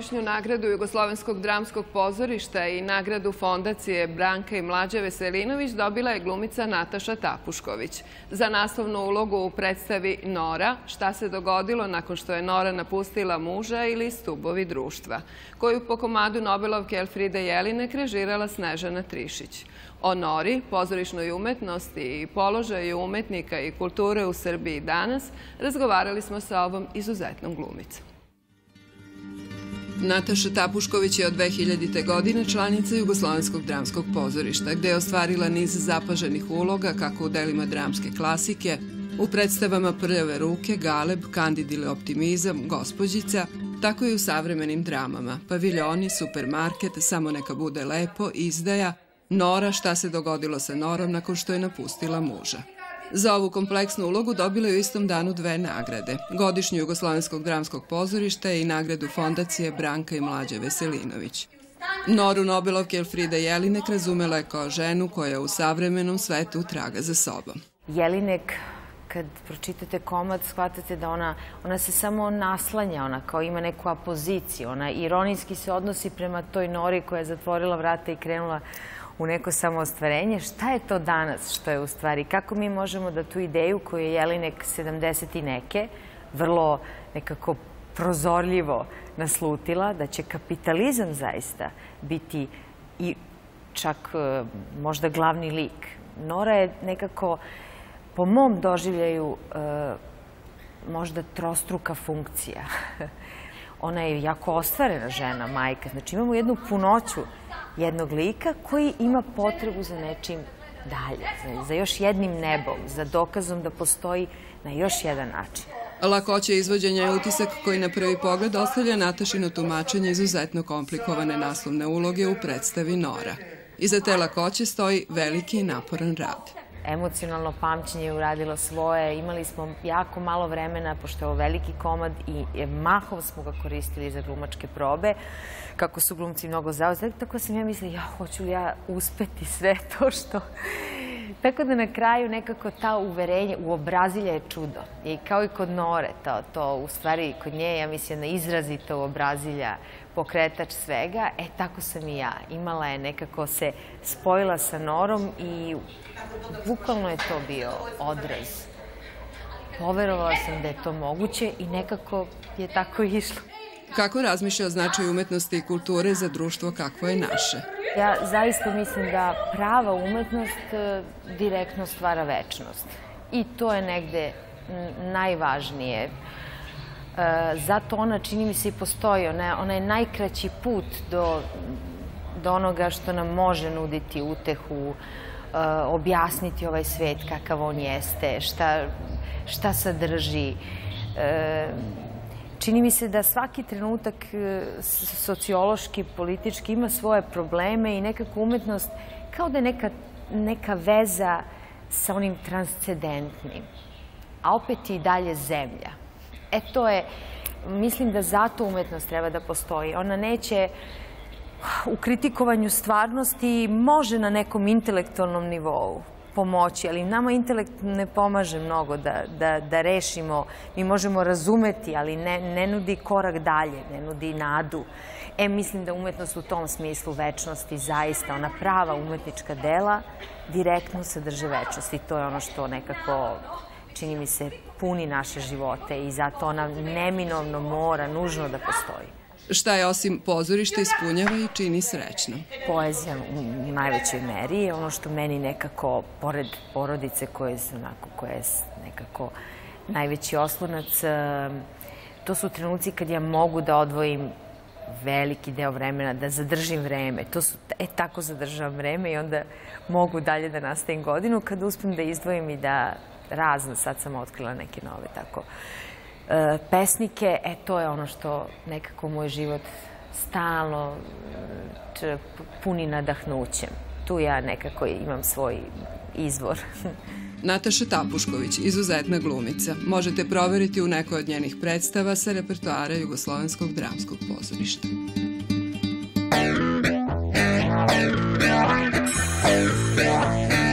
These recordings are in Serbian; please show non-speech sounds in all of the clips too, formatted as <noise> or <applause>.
godišnju nagradu Jugoslovenskog dramskog pozorišta i nagradu Fondacije Branka i Mlađe Veselinović dobila je glumica Nataša Tapušković. Za naslovnu ulogu u predstavi Nora, šta se dogodilo nakon što je Nora napustila muža ili stubovi društva, koju po komadu Nobelovke Elfride Jelinek režirala Snežana Trišić. O Nori, pozorišnoj umetnosti i položaju umetnika i kulture u Srbiji danas razgovarali smo sa ovom izuzetnom glumicom. Nataša Tapušković je od 2000. godine članica Jugoslovenskog dramskog pozorišta, gde je ostvarila niz zapaženih uloga kako u delima dramske klasike, u predstavama Prve ruke, Galeb, Kandid ili Optimizam, Gospodjica, tako i u savremenim dramama, Paviljoni, Supermarket, Samo neka bude lepo, Izdaja, Nora, šta se dogodilo sa Norom nakon što je napustila muža. Za ovu kompleksnu ulogu dobila je u istom danu dve nagrade. Godišnju Jugoslovenskog dramskog pozorišta i nagradu fondacije Branka i Mlađe Veselinović. Noru Nobelovke Elfrida Jelinek razumela je kao ženu koja u savremenom svetu traga za sobom. Jelinek kad pročitate komad, shvatate da ona, ona se samo naslanja, ona kao ima neku apoziciju, ona ironijski se odnosi prema toj Nori koja je zatvorila vrata i krenula u neko samoostvarenje. Šta je to danas što je u stvari? Kako mi možemo da tu ideju koju je Jelinek 70 i neke vrlo nekako prozorljivo naslutila, da će kapitalizam zaista biti i čak e, možda glavni lik. Nora je nekako, po mom doživljaju, e, možda trostruka funkcija. <laughs> Ona je jako ostvarena žena, majka. Znači imamo jednu punoću jednog lika koji ima potrebu za nečim dalje, za, za još jednim nebom, za dokazom da postoji na još jedan način. Lakoća izvođenja je utisak koji na prvi pogled ostavlja Natašino tumačenje izuzetno komplikovane naslovne uloge u predstavi Nora. Iza te lakoće stoji veliki i naporan rad emocionalno pamćenje je uradilo svoje. Imali smo jako malo vremena, pošto je ovo veliki komad i mahom smo ga koristili za glumačke probe, kako su glumci mnogo zauzeti. Tako sam ja mislila, ja, hoću li ja uspeti sve to što... Tako da na kraju nekako ta uverenje u obrazilja je čudo. I kao i kod Nore, to, to u stvari kod nje, ja mislim, na izrazito obrazilja pokretač svega, e tako sam i ja. Imala je nekako se spojila sa Norom i bukvalno je to bio odraz. Poverovala sam da je to moguće i nekako je tako išlo. Kako razmišlja o značaju umetnosti i kulture za društvo kakvo je naše? Ja zaista mislim da prava umetnost e, direktno stvara večnost. I to je negde najvažnije. E, zato ona, čini mi se, i postoji. Ona, ona je najkraći put do, do onoga što nam može nuditi utehu, Eh, objasniti ovaj svet kakav on jeste, šta, šta sadrži. Eh, čini mi se da svaki trenutak sociološki, politički ima svoje probleme i nekako umetnost kao da je neka, neka veza sa onim transcendentnim, a opet i dalje zemlja. E to je, mislim da zato umetnost treba da postoji. Ona neće u kritikovanju stvarnosti može na nekom intelektualnom nivou pomoći, ali nama intelekt ne pomaže mnogo da, da, da rešimo. Mi možemo razumeti, ali ne, ne nudi korak dalje, ne nudi nadu. E, mislim da umetnost u tom smislu večnosti zaista, ona prava umetnička dela, direktno sadrže večnost i to je ono što nekako čini mi se puni naše živote i zato ona neminovno mora, nužno da postoji šta je osim pozorišta ispunjava i čini srećno. Poezija u najvećoj meri je ono što meni nekako, pored porodice koje su onako, koje je nekako najveći oslonac, to su trenuci kad ja mogu da odvojim veliki deo vremena, da zadržim vreme. To su, e, tako zadržavam vreme i onda mogu dalje da nastavim godinu kad uspem da izdvojim i da razno, sad sam otkrila neke nove tako E, pesnike, e to je ono što nekako moj život stalno e, puni nadahnućem. Tu ja nekako imam svoj izvor. <laughs> Nataša Tapušković, izuzetna glumica. Možete proveriti u nekoj od njenih predstava sa repertoara Jugoslovenskog dramskog pozorišta. <laughs>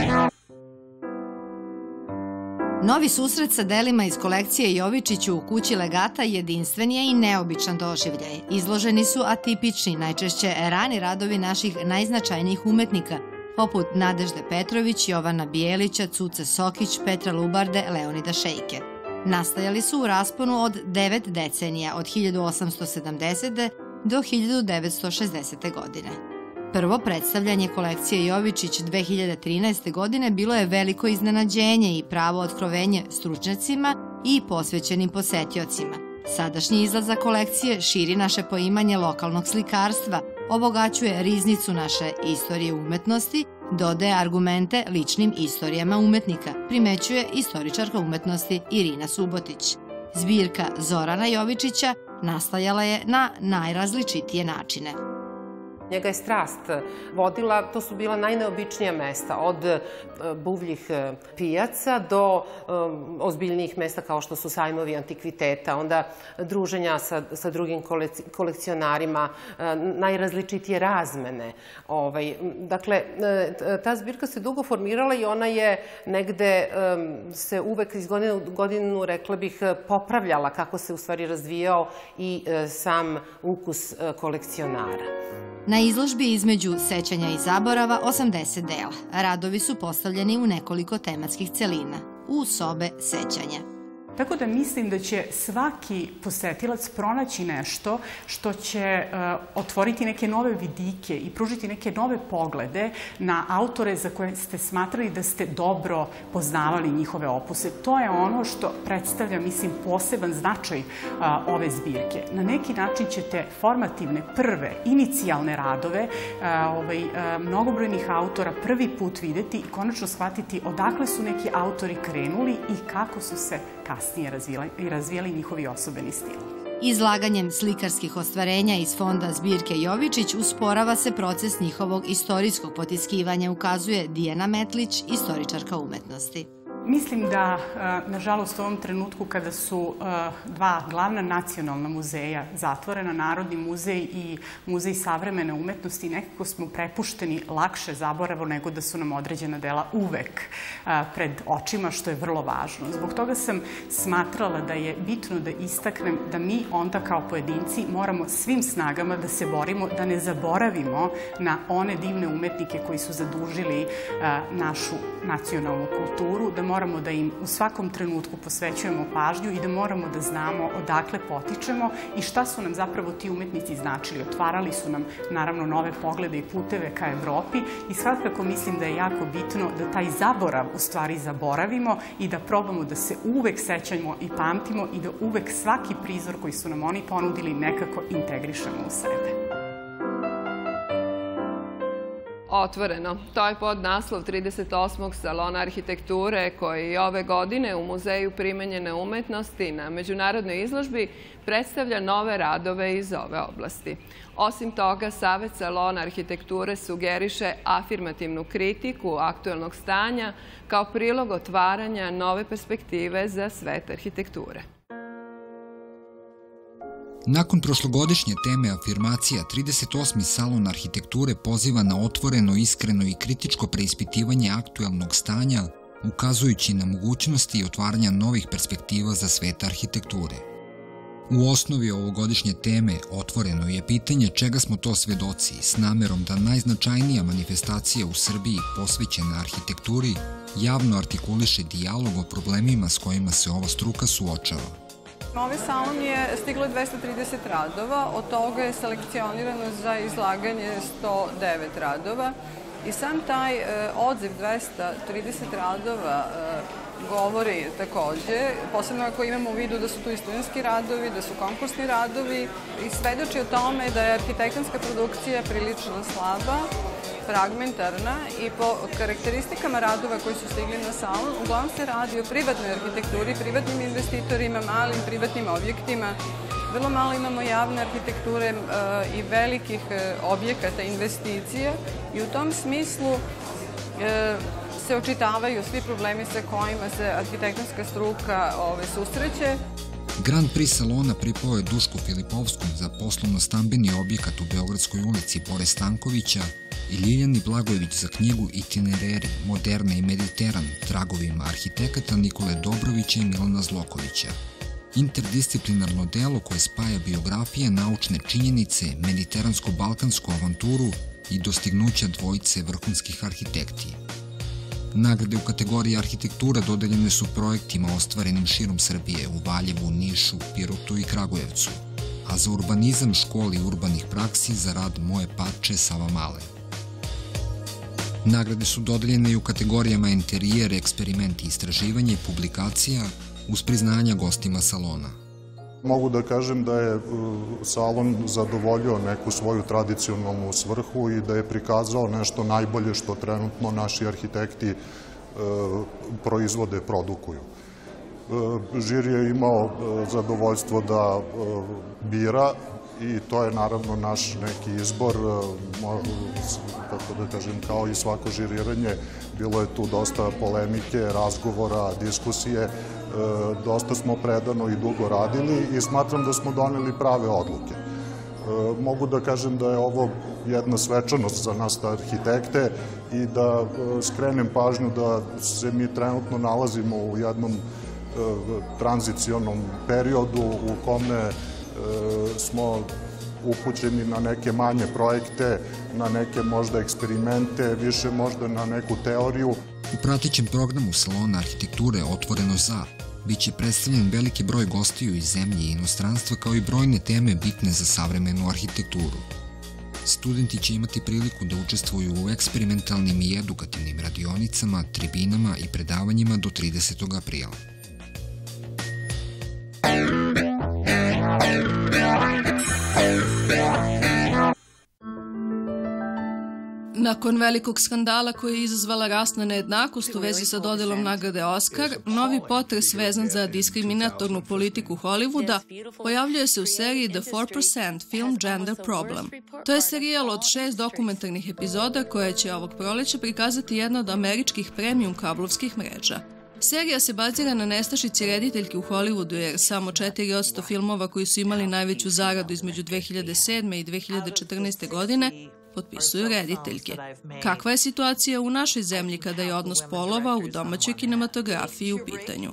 Novi susret sa delima iz kolekcije Jovičiću u kući legata jedinstven je i neobičan doživljaj. Izloženi su atipični, najčešće rani radovi naših najznačajnijih umetnika, poput Nadežde Petrović, Jovana Bijelića, Cuce Sokić, Petra Lubarde, Leonida Šejke. Nastajali su u rasponu od devet decenija, od 1870. do 1960. godine. Prvo predstavljanje kolekcije Jovičić 2013. godine bilo je veliko iznenađenje i pravo otkrovenje stručnjacima i posvećenim posetiocima. Sadašnji izlazak kolekcije širi naše poimanje lokalnog slikarstva, obogaćuje riznicu naše istorije umetnosti, dodaje argumente ličnim istorijama umetnika, primećuje istoričarka umetnosti Irina Subotić. Zbirka Zorana Jovičića nastajala je na najrazličitije načine. Njega je strast vodila, to su bila najneobičnija mesta, od e, buvljih e, pijaca do e, ozbiljnijih mesta kao što su sajmovi antikviteta, onda druženja sa, sa drugim kolekcionarima, najrazličitije razmene. Ovaj, dakle, ta zbirka se dugo formirala i ona je negde se uvek iz godine u godinu, rekla bih, popravljala kako se u stvari razvijao i sam ukus kolekcionara. Na izložbi između sećanja i zaborava 80 dela. Radovi su postavljeni u nekoliko tematskih celina, u sobe sećanja. Tako da mislim da će svaki posetilac pronaći nešto što će uh, otvoriti neke nove vidike i pružiti neke nove poglede na autore za koje ste smatrali da ste dobro poznavali njihove opuse. To je ono što predstavlja, mislim, poseban značaj uh, ove zbirke. Na neki način ćete formativne, prve, inicijalne radove uh, ovaj, mnogobrojnih autora prvi put videti i konačno shvatiti odakle su neki autori krenuli i kako su se kasnije razvijali, razvijali njihovi osobeni stil. Izlaganjem slikarskih ostvarenja iz fonda zbirke Jovičić usporava se proces njihovog istorijskog potiskivanja, ukazuje Dijana Metlić, istoričarka umetnosti. Mislim da, e, nažalost, u ovom trenutku kada su e, dva glavna nacionalna muzeja zatvorena, Narodni muzej i Muzej savremene umetnosti, nekako smo prepušteni lakše zaboravu nego da su nam određena dela uvek e, pred očima, što je vrlo važno. Zbog toga sam smatrala da je bitno da istaknem da mi onda kao pojedinci moramo svim snagama da se borimo, da ne zaboravimo na one divne umetnike koji su zadužili našu nacionalnu kulturu, da moramo da im u svakom trenutku posvećujemo pažnju i da moramo da znamo odakle potičemo i šta su nam zapravo ti umetnici značili. Otvarali su nam naravno nove poglede i puteve ka Evropi i svakako mislim da je jako bitno da taj zaborav u stvari zaboravimo i da probamo da se uvek sećamo i pamtimo i da uvek svaki prizor koji su nam oni ponudili nekako integrišemo u sebe. Otvoreno. To je pod naslov 38. salona arhitekture koji ove godine u Muzeju primenjene umetnosti na međunarodnoj izložbi predstavlja nove radove iz ove oblasti. Osim toga, Savet salona arhitekture sugeriše afirmativnu kritiku aktuelnog stanja kao prilog otvaranja nove perspektive za svet arhitekture. Nakon prošlogodišnje teme afirmacija, 38. salon arhitekture poziva na otvoreno, iskreno i kritičko preispitivanje aktuelnog stanja, ukazujući na mogućnosti otvaranja novih perspektiva za svet arhitekture. U osnovi ovogodišnje teme otvoreno je pitanje čega smo to svedoci s namerom da najznačajnija manifestacija u Srbiji posvećena arhitekturi javno artikuliše dijalog o problemima s kojima se ova struka suočava. Na ovaj salon je stiglo 230 radova, od toga je selekcionirano za izlaganje 109 radova i sam taj e, odziv 230 radova e, govori takođe, posebno ako imamo u vidu da su tu i studentski radovi, da su konkursni radovi i svedoči o tome da je arhitektonska produkcija prilično slaba fragmentarna i po karakteristikama radova koji su stigli na salon, uglavnom se radi o privatnoj arhitekturi, privatnim investitorima, malim privatnim objektima. Vrlo malo imamo javne arhitekture e, i velikih e, objekata, investicija i u tom smislu e, se očitavaju svi problemi sa kojima se arhitektonska struka ove, susreće. Grand Prix salona pripao je Dušku Filipovskom za poslovno-stambeni objekat u Beogradskoj ulici pored Stankovića i Ljiljani Blagojević za knjigu Itinereri, Moderna i Mediteran, tragovima arhitekata Nikole Dobrovića i Milana Zlokovića. Interdisciplinarno delo koje spaja biografije, naučne činjenice, mediteransko-balkansku avanturu i dostignuća dvojice vrhunskih arhitekti. Nagrade u kategoriji arhitektura dodeljene su projektima ostvarenim širom Srbije u Valjevu, Nišu, Pirotu i Kragujevcu, a za urbanizam školi urbanih praksi za rad Moje parče Sava Male. Nagrade su dodeljene i u kategorijama interijer, eksperimenti, istraživanje i publikacija uz priznanja gostima salona. Mogu da kažem da je uh, salon zadovoljio neku svoju tradicionalnu svrhu i da je prikazao nešto najbolje što trenutno naši arhitekti uh, proizvode, produkuju. Uh, žir je imao zadovoljstvo da bira i to je naravno naš neki izbor, kako da kažem, kao i svako žiriranje, bilo je tu dosta polemike, razgovora, diskusije, dosta smo predano i dugo radili i smatram da smo doneli prave odluke. E, mogu da kažem da je ovo jedna svečanost za nas arhitekte i da e, skrenem pažnju da se mi trenutno nalazimo u jednom tranzicionom periodu u kome smo upućeni na neke manje projekte, na neke možda eksperimente, više možda na neku teoriju. U pratićem programu Salona arhitekture Otvoreno za biće predstavljen veliki broj gostiju iz zemlje i inostranstva kao i brojne teme bitne za savremenu arhitekturu. Studenti će imati priliku da učestvuju u eksperimentalnim i edukativnim radionicama, tribinama i predavanjima do 30. aprila. Nakon velikog skandala koji je izazvala rasna nejednakost u vezi sa dodelom nagrade Oscar, novi potres vezan za diskriminatornu politiku Hollywooda pojavljuje se u seriji The 4% film Gender Problem. To je serijal od šest dokumentarnih epizoda koje će ovog proleća prikazati jedna od američkih premium kablovskih mreža. Serija se bazira na nestašici rediteljke u Hollywoodu jer samo 4% filmova koji su imali najveću zaradu između 2007. i 2014. godine potpisuju rediteljke. Kakva je situacija u našoj zemlji kada je odnos polova u domaćoj kinematografiji u pitanju?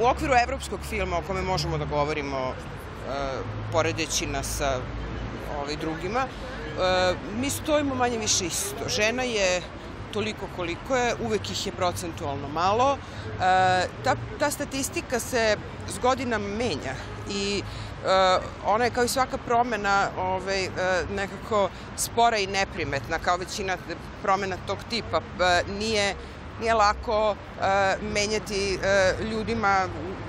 U okviru evropskog filma o kome možemo da govorimo uh, poredeći nas sa ovaj, drugima, uh, mi stojimo manje više isto. Žena je toliko koliko je, uvek ih je procentualno malo. Uh, ta, ta statistika se s godinama menja i ona je kao i svaka promena ovaj, uh, nekako spora i neprimetna, kao većina promena tog tipa. Uh, nije, nije lako menjati ljudima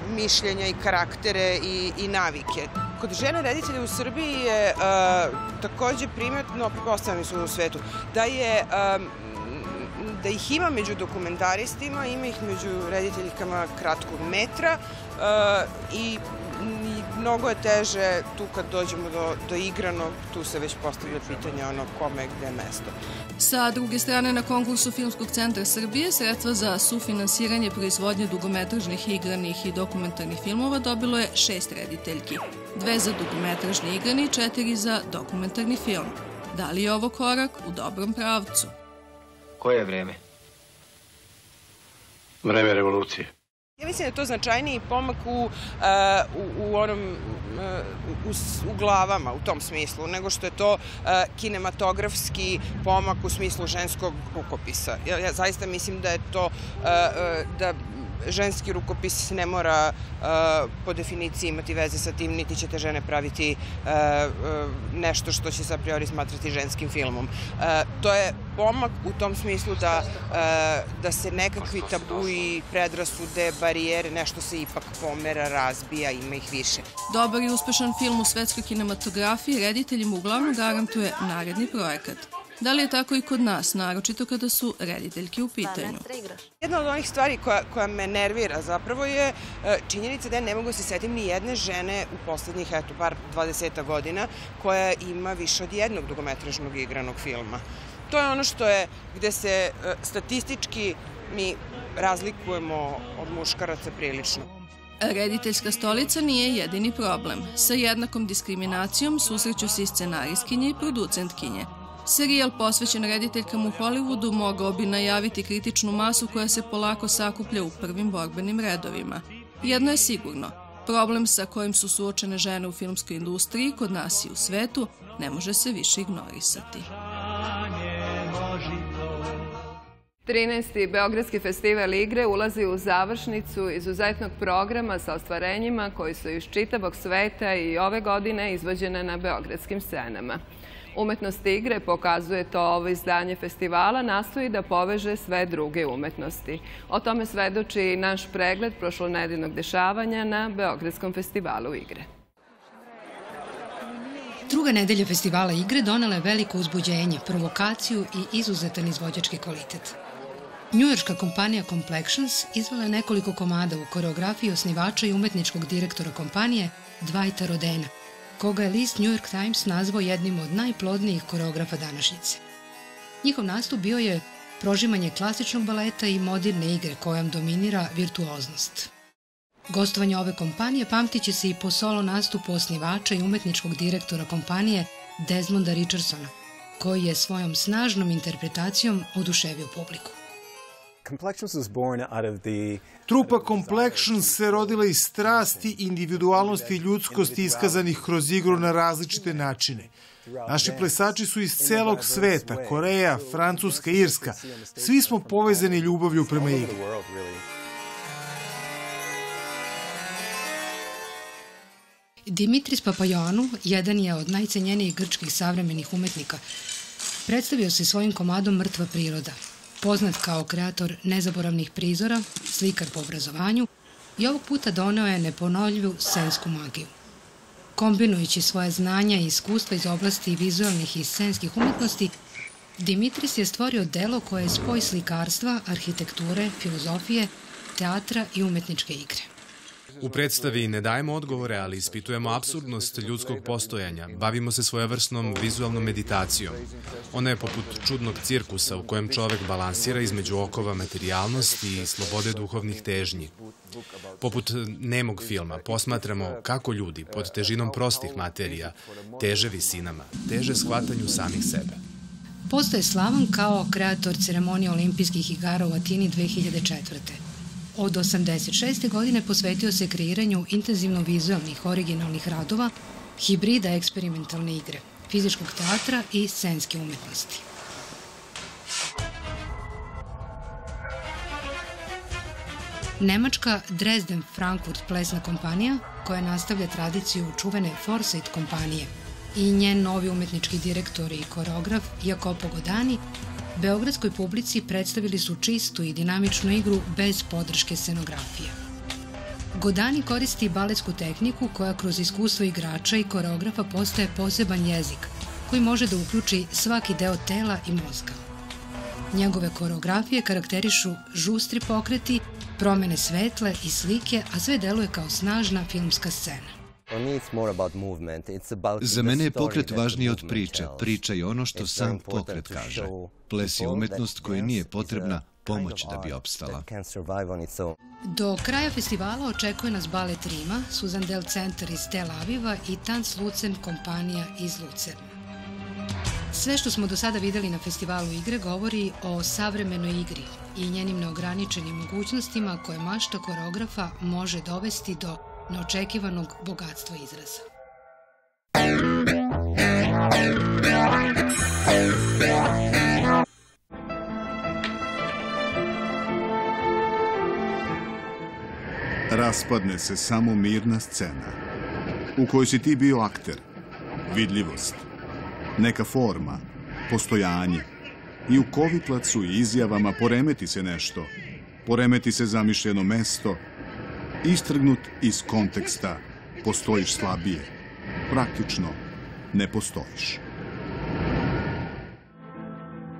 mišljenja i karaktere i, i navike. Kod žene reditelja u Srbiji je takođe primetno, prepostavljeni su u svetu, da je da ih ima među dokumentaristima, ima ih među rediteljkama kratkog metra i mnogo je teže tu kad dođemo do, do igranog, tu se već postavlja pitanje ono kome gde je mesto. Sa druge strane, na konkursu Filmskog centra Srbije sredstva za sufinansiranje proizvodnje dugometražnih igranih i dokumentarnih filmova dobilo je šest rediteljki. Dve za dugometražni igrani i četiri za dokumentarni film. Da li je ovo korak u dobrom pravcu? Koje je vreme? Vreme revolucije. Ja mislim da je to značajniji pomak u, uh, u, u onom uh, u, u glavama u tom smislu, nego što je to uh, kinematografski pomak u smislu ženskog rukopisa. Ja, ja zaista mislim da je to da ženski rukopis ne mora uh, po definiciji imati veze sa tim, niti ćete žene praviti uh, uh, nešto što će se a priori smatrati ženskim filmom. To je pomak u tom smislu da, da se nekakvi tabui, predrasude, barijere, nešto se ipak pomera, razbija, ima ih više. Dobar i uspešan film u svetskoj kinematografiji rediteljima uglavnom garantuje naredni projekat. Da li je tako i kod nas, naročito kada su rediteljke u pitanju? Jedna od onih stvari koja, koja me nervira zapravo je e, činjenica da ja ne mogu da se setim ni jedne žene u poslednjih, eto, bar 20 godina koja ima više od jednog dugometražnog igranog filma. To je ono što je, gde se e, statistički mi razlikujemo od muškaraca prilično. Rediteljska stolica nije jedini problem. Sa jednakom diskriminacijom susreću se i scenarijskinje i producentkinje. Serijal posvećen rediteljkama u Hollywoodu mogao bi najaviti kritičnu masu koja se polako sakuplja u prvim borbenim redovima. Jedno je sigurno, problem sa kojim su suočene žene u filmskoj industriji kod nas i u svetu ne može se više ignorisati. 13. Beogradski festival igre ulazi u završnicu izuzetnog programa sa ostvarenjima koji su iz čitavog sveta i ove godine izvođene na beogradskim scenama. Umetnost igre, pokazuje to ovo izdanje festivala, nastoji da poveže sve druge umetnosti. O tome svedoči i naš pregled prošlonedeljnog dešavanja na Beogradskom festivalu igre. Druga nedelja festivala igre donela je veliko uzbuđenje, provokaciju i izuzetan izvođački kvalitet. Njujorška kompanija Complexions izvala je nekoliko komada u koreografiji osnivača i umetničkog direktora kompanije Dwighta Rodena, koga je list New York Times nazvao jednim od najplodnijih koreografa današnjice. Njihov nastup bio je prožimanje klasičnog baleta i moderne igre kojom dominira virtuoznost. Gostovanje ove kompanije pamtiće se i po solo nastupu osnivača i umetničkog direktora kompanije Desmonda Richardsona, koji je svojom snažnom interpretacijom oduševio publiku. Trupa Complexions se rodila iz strasti, individualnosti i ljudskosti iskazanih kroz igru na različite načine. Naši plesači su iz celog sveta, Koreja, Francuska, Irska. Svi smo povezani ljubavlju prema igri. Dimitris Papajanu, jedan je od najcenjenijih grčkih savremenih umetnika, predstavio se svojim komadom Mrtva priroda, poznat kao kreator nezaboravnih prizora, slikar po obrazovanju i ovog puta doneo je neponovljivu scensku magiju. Kombinujući svoje znanja i iskustva iz oblasti vizualnih i scenskih umetnosti, Dimitris je stvorio delo koje je spoj slikarstva, arhitekture, filozofije, teatra i umetničke igre. U predstavi ne dajemo odgovore, ali ispitujemo absurdnost ljudskog postojanja. Bavimo se svojevrsnom vizualnom meditacijom. Ona je poput čudnog cirkusa u kojem čovek balansira između okova materijalnosti i slobode duhovnih težnji. Poput nemog filma posmatramo kako ljudi pod težinom prostih materija teže visinama, teže shvatanju samih sebe. Postoje slavan kao kreator ceremonije olimpijskih igara u Atini 2004. Od 86. godine posvetio se kreiranju intenzivno vizualnih originalnih radova, hibrida eksperimentalne igre, fizičkog teatra i scenske umetnosti. Nemačka Dresden Frankfurt plesna kompanija, koja nastavlja tradiciju čuvene Forsyth kompanije i njen novi umetnički direktor i koreograf Jakopo Godani Beogradskoj publici predstavili su čistu i dinamičnu igru bez podrške scenografije. Godani koristi baletsku tehniku koja kroz iskustvo igrača i koreografa postaje poseban jezik koji može da uključi svaki deo tela i mozga. Njegove koreografije karakterišu žustri pokreti, promene svetle i slike, a sve deluje kao snažna filmska scena. Za mene je pokret važniji od priče. Priča je ono što sam pokret kaže. Ples je umetnost koja nije potrebna pomoć da bi opstala. Do kraja festivala očekuje nas balet Rima, Susan Del Center iz Tel Aviva i Tanz Lucen kompanija iz Lucerna. Sve što smo do sada videli na festivalu igre govori o savremenoj igri i njenim neograničenim mogućnostima koje mašta koreografa može dovesti do neočekivanog bogatstva izraza. Raspadne se samo mirna scena u kojoj si ti bio akter, vidljivost, neka forma, postojanje i u kovitlacu i izjavama poremeti se nešto, poremeti se zamišljeno mesto, Istrgnut iz konteksta, postojiš slabije. Praktično, ne postojiš.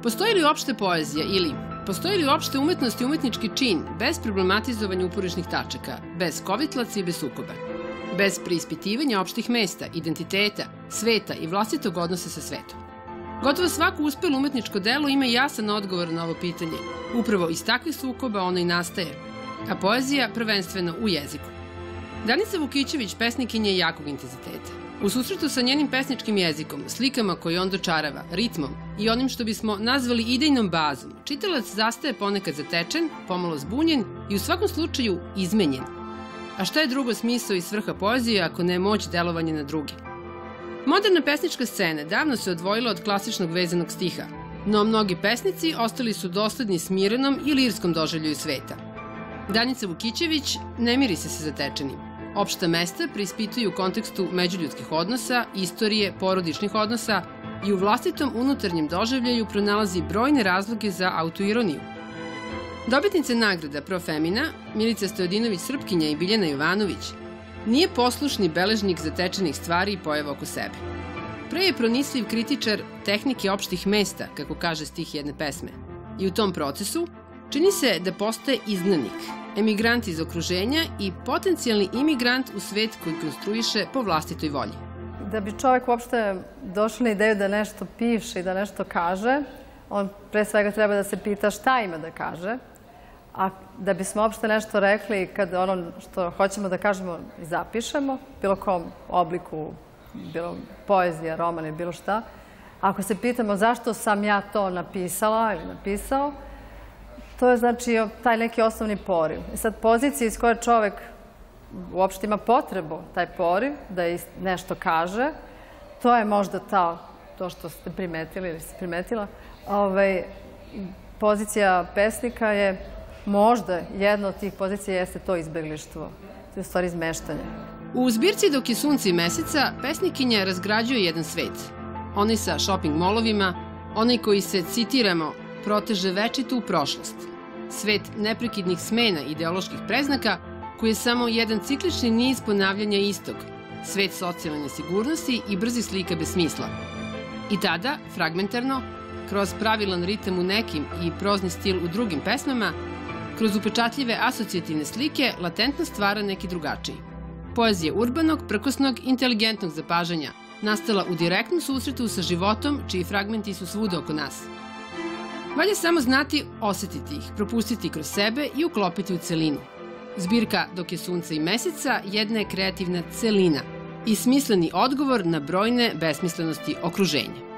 Postoji li uopšte poezija ili postoji li uopšte umetnost i umetnički čin bez problematizovanja uporišnih tačaka, bez kovitlaca i bez sukoba? Bez preispitivanja opštih mesta, identiteta, sveta i vlastitog odnosa sa svetom? Gotovo svako uspelo umetničko delo ima jasan odgovor na ovo pitanje. Upravo iz takvih sukoba ono i nastaje, a poezija prvenstveno u jeziku. Danica Vukićević pesnikinje jakog intenziteta. U susretu sa njenim pesničkim jezikom, slikama koje on dočarava, ritmom i onim što bismo nazvali idejnom bazom, čitalac zastaje ponekad zatečen, pomalo zbunjen i u svakom slučaju izmenjen. A šta je drugo smisao i svrha poezije ako ne moć delovanja na drugi? Moderna pesnička scena davno se odvojila od klasičnog vezanog stiha, no mnogi pesnici ostali su dosledni smirenom i lirskom doživljuju sveta. Danica Vukićević ne miri se sa zatečenim. Opšta mesta preispituju u kontekstu međuljudskih odnosa, istorije, porodičnih odnosa i u vlastitom unutarnjem doživljaju pronalazi brojne razloge za autoironiju. Dobitnice nagrada Pro Femina, Milica Stojodinović Srpkinja i Biljana Jovanović, nije poslušni beležnik zatečenih stvari i pojava oko sebe. Pre je pronisliv kritičar tehnike opštih mesta, kako kaže stih jedne pesme. I u tom procesu čini se da postaje izgnanik, emigrant iz okruženja i potencijalni imigrant u svet koji konstruiše po vlastitoj volji. Da bi čovek uopšte došao na ideju da nešto piše i da nešto kaže, on pre svega treba da se pita šta ima da kaže, a da bismo uopšte nešto rekli kad ono što hoćemo da kažemo zapišemo, bilo kom obliku, bilo poezija, roman ili bilo šta, ako se pitamo zašto sam ja to napisala ili napisao, to je znači taj neki osnovni poriv. I sad pozicija iz koje čovek uopšte ima potrebu, taj poriv, da nešto kaže, to je možda ta, to što ste primetili ili ste primetila. Ovaj, pozicija pesnika je možda jedna od tih pozicija jeste to izbeglištvo. To je u stvari izmeštanje. U zbirci Dok je sunce i meseca pesnikinja razgrađuje jedan svet. Onaj sa shopping molovima, onaj koji se, citiramo, proteže večitu u prošlost. Svet neprekidnih smena ideoloških preznaka koji je samo jedan ciklični niz ponavljanja istog, svet socijalne sigurnosti i brzi slika bez smisla. I tada, fragmentarno, kroz pravilan ritam u nekim i prozni stil u drugim pesmama, Kroz upečatljive asocijativne slike latentno stvara neki drugačiji. Poezija urbanog, prkosnog, inteligentnog zapažanja, nastala u direktnom susretu sa životom, čiji fragmenti su svuda oko nas. Valje samo znati osetiti ih, propustiti kroz sebe i uklopiti u celinu. Zbirka Dok je sunce i meseca jedna je kreativna celina i smisleni odgovor na brojne besmislenosti okruženja.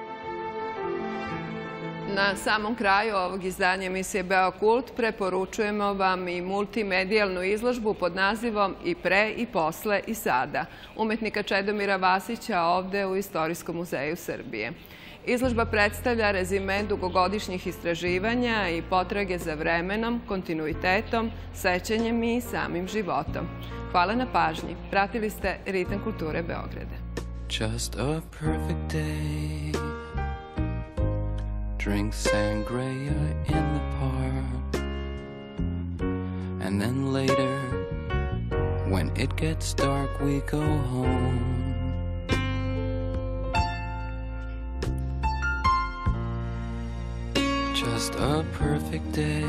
Na samom kraju ovog izdanja emisije Beokult preporučujemo vam i multimedijalnu izložbu pod nazivom I pre, i posle, i sada umetnika Čedomira Vasića ovde u Istorijskom muzeju Srbije. Izložba predstavlja rezime dugogodišnjih istraživanja i potrage za vremenom, kontinuitetom, sećanjem i samim životom. Hvala na pažnji. Pratili ste Ritam kulture Beograda. Just a perfect day drink sangria in the park. And then later, when it gets dark, we go home. Just a perfect day.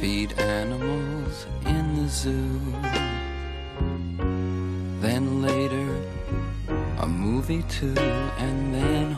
Feed animals in the zoo. Then later, a movie too, and then